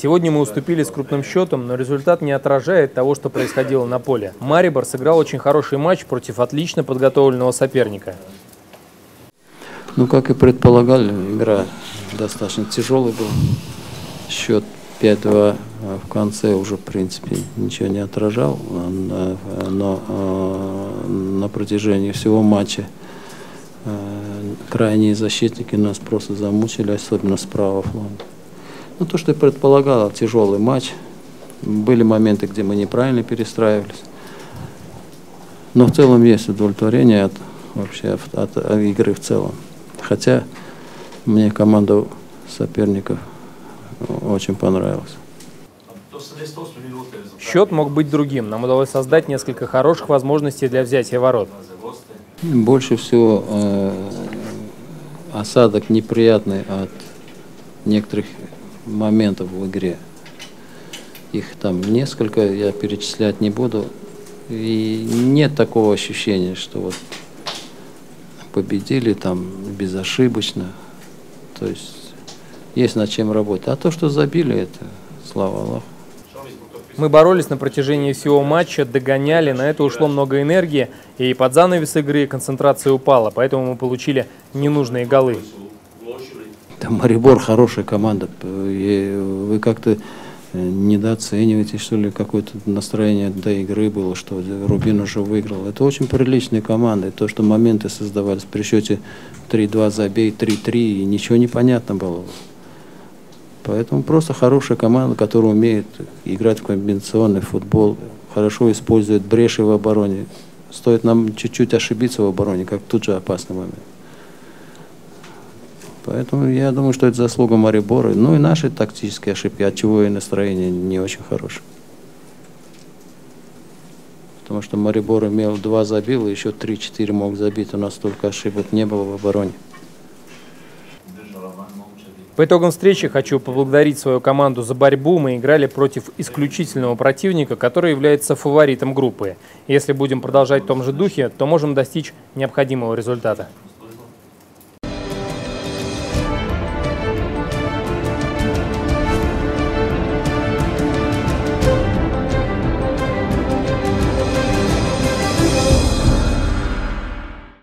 Сегодня мы уступили с крупным счетом, но результат не отражает того, что происходило на поле. Марибор сыграл очень хороший матч против отлично подготовленного соперника. Ну, как и предполагали, игра достаточно тяжелый был. Счет 5-2 в конце уже, в принципе, ничего не отражал. Но э, на протяжении всего матча э, крайние защитники нас просто замучили, особенно справа фланга. Ну, то, что я предполагал, тяжелый матч. Были моменты, где мы неправильно перестраивались. Но в целом есть удовлетворение от, вообще от, от игры в целом. Хотя мне команда соперников очень понравилась. Счет мог быть другим. Нам удалось создать несколько хороших возможностей для взятия ворот. Больше всего э, осадок неприятный от некоторых моментов в игре. Их там несколько, я перечислять не буду. И нет такого ощущения, что вот победили там безошибочно. То есть есть над чем работать. А то, что забили, это слава Аллаху. Мы боролись на протяжении всего матча, догоняли, на это ушло много энергии, и под занавес игры концентрация упала, поэтому мы получили ненужные голы. Там Марибор хорошая команда. И вы как-то э, недооцениваете, что ли, какое-то настроение до игры было, что Рубин уже выиграл. Это очень приличная команда. И то, что моменты создавались при счете 3-2 забей, 3-3, и ничего не понятно было. Поэтому просто хорошая команда, которая умеет играть в комбинационный футбол, хорошо использует бреши в обороне. Стоит нам чуть-чуть ошибиться в обороне, как тут же опасный момент. Поэтому я думаю, что это заслуга Марибора. Ну и наши тактические ошибки, от чего и настроение не очень хорошее. Потому что Марибор имел два забила, еще три-четыре мог забить. У нас столько ошибок не было в обороне. По итогам встречи хочу поблагодарить свою команду за борьбу. Мы играли против исключительного противника, который является фаворитом группы. Если будем продолжать в том же духе, то можем достичь необходимого результата.